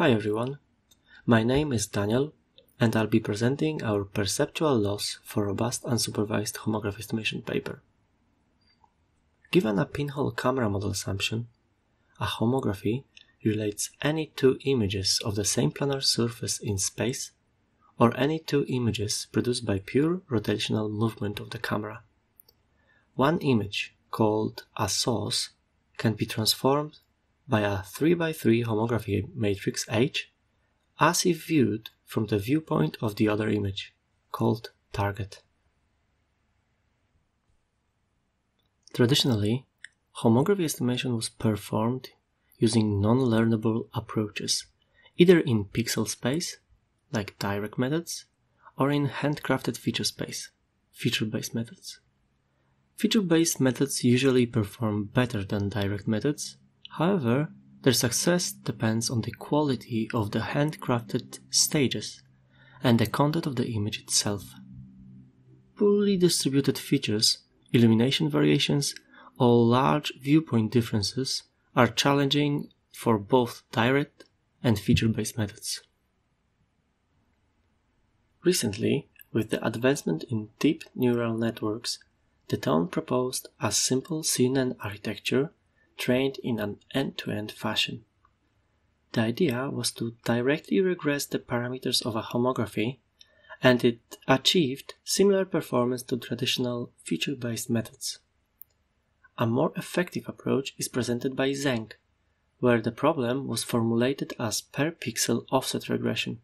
Hi everyone, my name is Daniel and I'll be presenting our perceptual loss for robust unsupervised homography estimation paper. Given a pinhole camera model assumption, a homography relates any two images of the same planar surface in space or any two images produced by pure rotational movement of the camera. One image, called a source, can be transformed by a 3x3 homography matrix H as if viewed from the viewpoint of the other image, called target. Traditionally, homography estimation was performed using non-learnable approaches, either in pixel space, like direct methods, or in handcrafted feature space, feature-based methods. Feature-based methods usually perform better than direct methods, however, their success depends on the quality of the handcrafted stages and the content of the image itself. Poorly distributed features, illumination variations, or large viewpoint differences are challenging for both direct and feature-based methods. Recently, with the advancement in deep neural networks, DeTone proposed a simple CNN architecture trained in an end-to-end fashion. The idea was to directly regress the parameters of a homography, and it achieved similar performance to traditional feature-based methods. A more effective approach is presented by Zeng, where the problem was formulated as per pixel offset regression.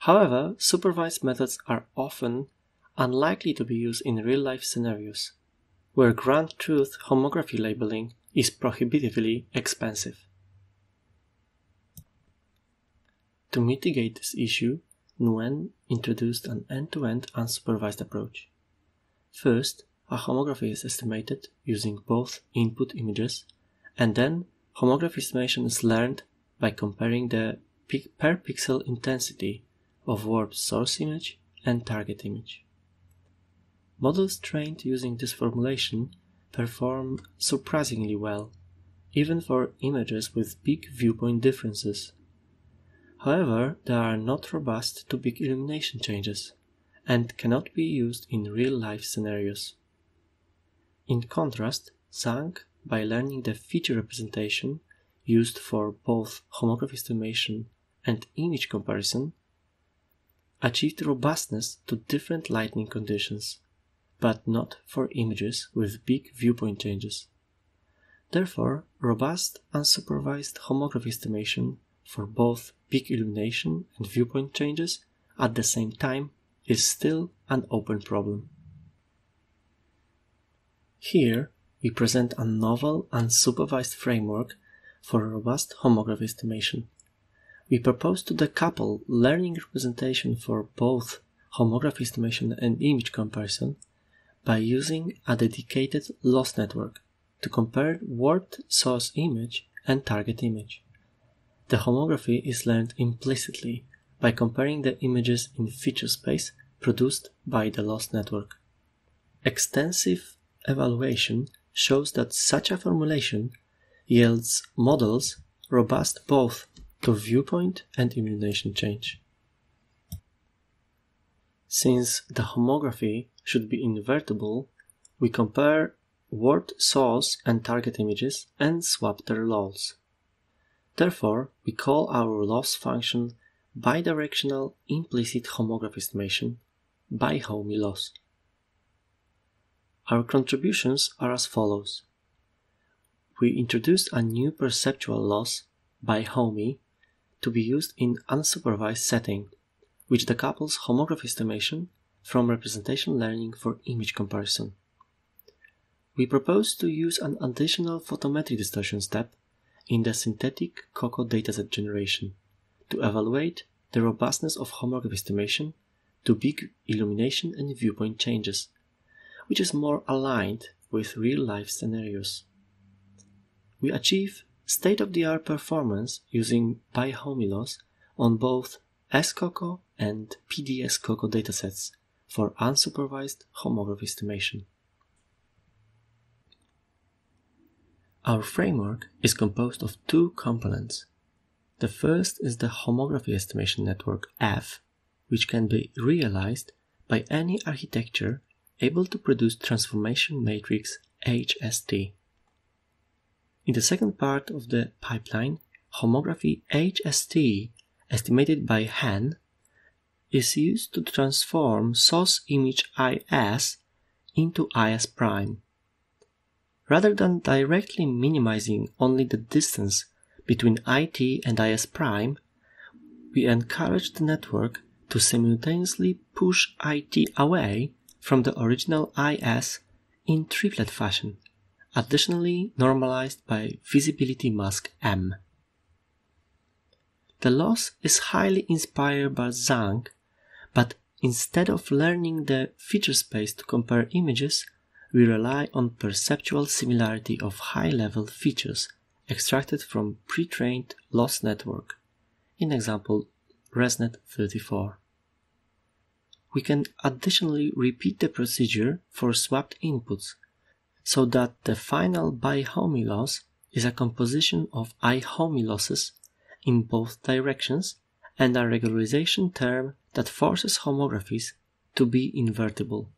However, supervised methods are often unlikely to be used in real-life scenarios, where ground truth homography labeling is prohibitively expensive. To mitigate this issue, Nguyen introduced an end-to-end unsupervised approach. First, a homography is estimated using both input images, and then homography estimation is learned by comparing the per pixel intensity of warped source image and target image. Models trained using this formulation perform surprisingly well, even for images with big viewpoint differences. However, they are not robust to big illumination changes and cannot be used in real life scenarios. In contrast, Zhang, by learning the feature representation used for both homography estimation and image comparison, achieved robustness to different lighting conditions but not for images with big viewpoint changes. Therefore, robust unsupervised homography estimation for both big illumination and viewpoint changes at the same time is still an open problem. Here, we present a novel unsupervised framework for robust homography estimation. We propose to decouple learning representation for both homography estimation and image comparison by using a dedicated loss network to compare warped source image and target image. The homography is learned implicitly by comparing the images in feature space produced by the loss network. Extensive evaluation shows that such a formulation yields models robust both to viewpoint and illumination change. Since the homography should be invertible, we compare word source and target images and swap their loss. Therefore, we call our loss function bidirectional implicit homography estimation BiHomi loss. Our contributions are as follows. We introduced a new perceptual loss BiHomi to be used in unsupervised setting, which decouples homography estimation from representation learning for image comparison. We propose to use an additional photometric distortion step in the synthetic COCO dataset generation to evaluate the robustness of homography estimation to big illumination and viewpoint changes, which is more aligned with real-life scenarios. We achieve state-of-the-art performance using BiHomi loss on both SCOCO and PDS COCO datasets for unsupervised homography estimation. Our framework is composed of two components. The first is the homography estimation network F, which can be realized by any architecture able to produce transformation matrix HST. In the second part of the pipeline, homography HST, estimated by Hen, is used to transform source image IS into IS prime. Rather than directly minimizing only the distance between IT and IS prime, we encourage the network to simultaneously push IT away from the original IS in triplet fashion, additionally normalized by visibility mask M. The loss is highly inspired by Zhang, but instead of learning the feature space to compare images, we rely on perceptual similarity of high-level features extracted from pre-trained loss network, in example ResNet 34. We can additionally repeat the procedure for swapped inputs so that the final bihomi loss is a composition of ihomi losses in both directions and a regularization term that forces homographies to be invertible.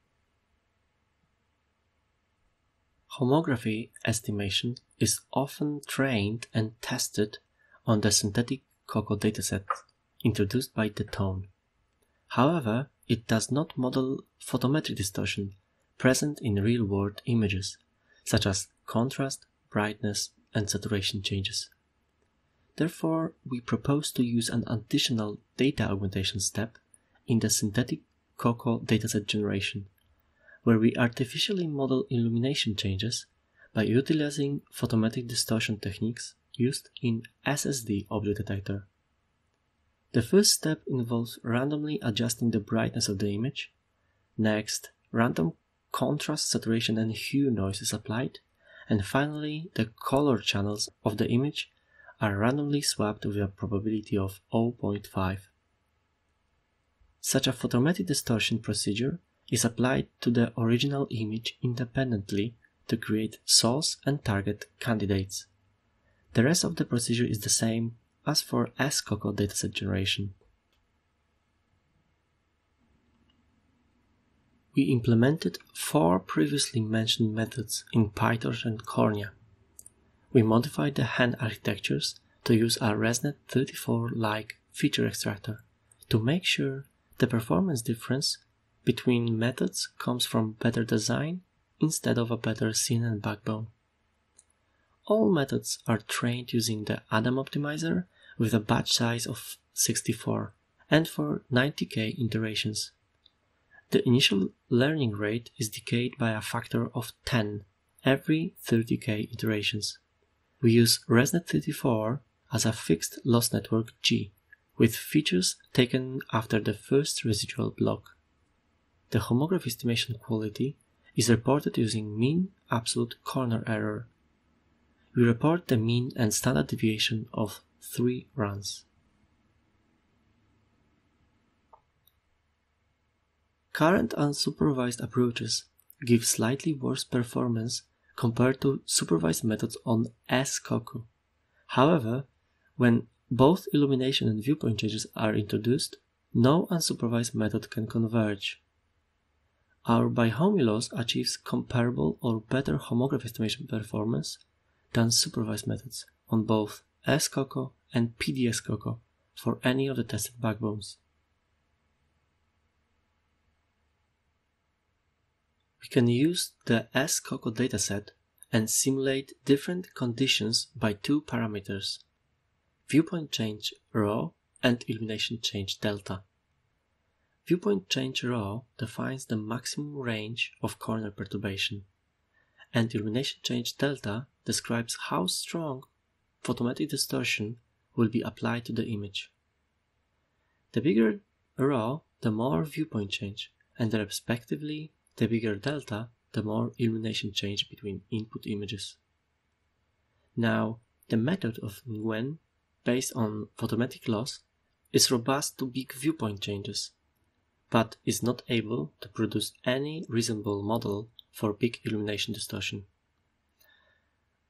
Homography estimation is often trained and tested on the synthetic COCO dataset introduced by Detone. However, it does not model photometric distortion present in real-world images, such as contrast, brightness, and saturation changes. Therefore, we propose to use an additional data augmentation step in the synthetic COCO dataset generation, where we artificially model illumination changes by utilizing photometric distortion techniques used in SSD object detector. The first step involves randomly adjusting the brightness of the image. Next, random contrast, saturation, and hue noise is applied. And finally, the color channels of the image are randomly swapped with a probability of 0.5. Such a photometric distortion procedure is applied to the original image independently to create source and target candidates. The rest of the procedure is the same as for SCOCO dataset generation. We implemented four previously mentioned methods in PyTorch and Kornia. We modified the hand architectures to use a ResNet 34-like feature extractor to make sure the performance difference between methods comes from better design instead of a better CNN backbone. All methods are trained using the Adam optimizer with a batch size of 64 and for 90k iterations. The initial learning rate is decayed by a factor of 10 every 30k iterations. We use ResNet34 as a fixed loss network G, with features taken after the first residual block. The homography estimation quality is reported using mean absolute corner error. We report the mean and standard deviation of three runs. Current unsupervised approaches give slightly worse performance compared to supervised methods on SCOCO. However, when both illumination and viewpoint changes are introduced, no unsupervised method can converge. Our bihomi loss achieves comparable or better homography estimation performance than supervised methods on both SCOCO and PDSCOCO for any of the tested backbones. Can use the SCOCO dataset and simulate different conditions by two parameters, viewpoint change rho and illumination change delta. Viewpoint change rho defines the maximum range of corner perturbation, and illumination change delta describes how strong photometric distortion will be applied to the image. The bigger rho, the more viewpoint change, and respectively, the bigger delta, the more illumination change between input images. Now, the method of Nguyen, based on photometric loss, is robust to big viewpoint changes, but is not able to produce any reasonable model for big illumination distortion.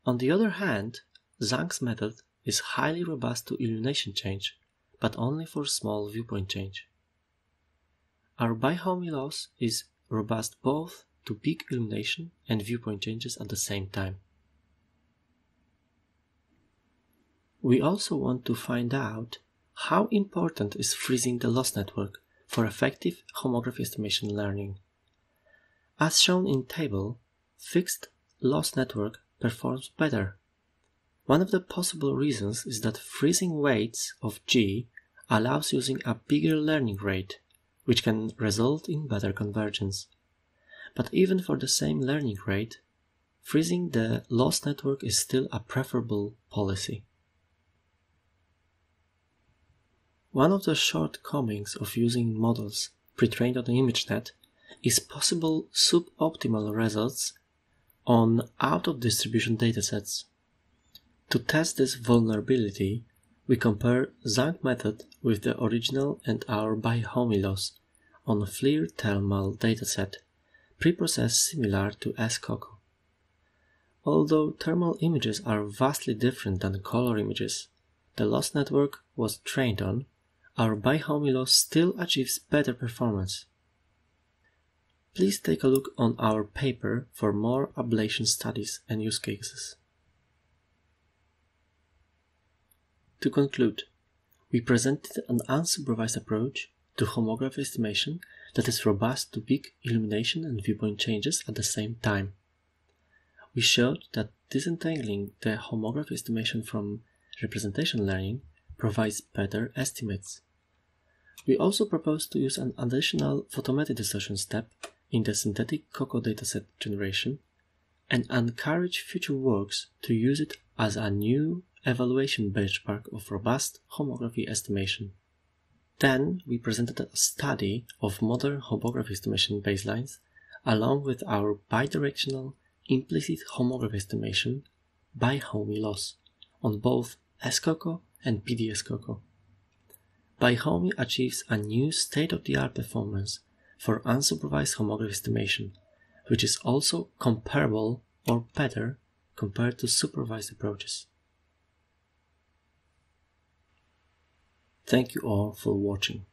On the other hand, Zhang's method is highly robust to illumination change, but only for small viewpoint change. Our By-Homi loss is robust both to peak illumination and viewpoint changes at the same time. We also want to find out how important is freezing the loss network for effective homography estimation learning. As shown in table, fixed loss network performs better. One of the possible reasons is that freezing weights of G allows using a bigger learning rate, which can result in better convergence. But even for the same learning rate, freezing the loss network is still a preferable policy. One of the shortcomings of using models pre-trained on ImageNet is possible suboptimal results on out-of-distribution datasets. To test this vulnerability, we compare Zhang method with the original and our By-Homi on FLIR thermal dataset, preprocessed similar to SCOCO. Although thermal images are vastly different than color images, the loss network was trained on our By-Homi still achieves better performance. Please take a look on our paper for more ablation studies and use cases. To conclude, we presented an unsupervised approach to homography estimation that is robust to peak illumination and viewpoint changes at the same time. We showed that disentangling the homography estimation from representation learning provides better estimates. We also propose to use an additional photometric distortion step in the synthetic COCO dataset generation and encourage future works to use it as a new evaluation benchmark of robust homography estimation. Then we presented a study of modern homography estimation baselines along with our bidirectional implicit homography estimation By-Homi loss on both SCOCO and PDS-COCO. By-Homi achieves a new state-of-the-art performance for unsupervised homography estimation, which is also comparable or better compared to supervised approaches. Thank you all for watching.